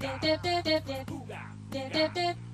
Booga. Booga.